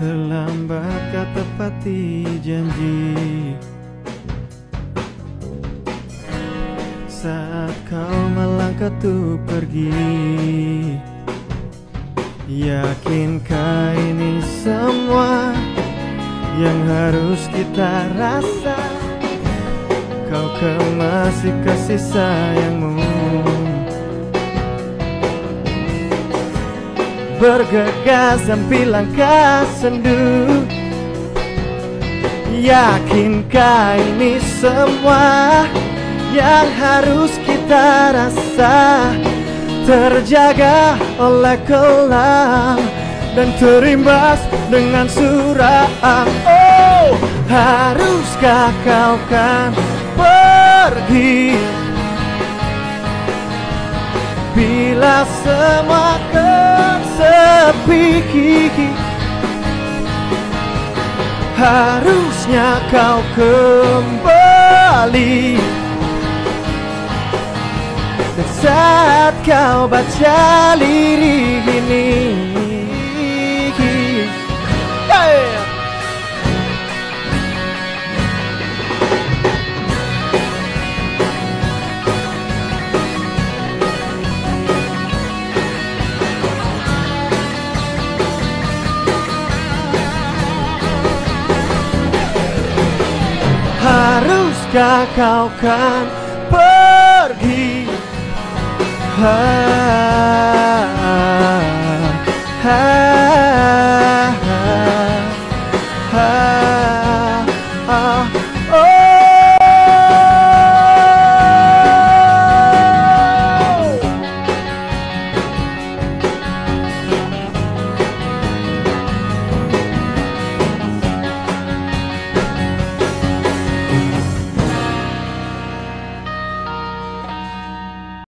kau tepati janji. Saat kau melangkah tuh pergi Yakinkah ini semua yang harus kita rasa? Kau kemasi kasih sayangmu Bergegas sambil langkah sendu. Yakinkah ini semua yang harus kita rasa? Terjaga oleh kelam dan terimbas dengan surah. Oh, haruskah kau kan pergi? Bila semua sepi Harusnya kau kembali. Dan saat kau baca lirik ini Haruskah kau kan pergi ha, ha, ha.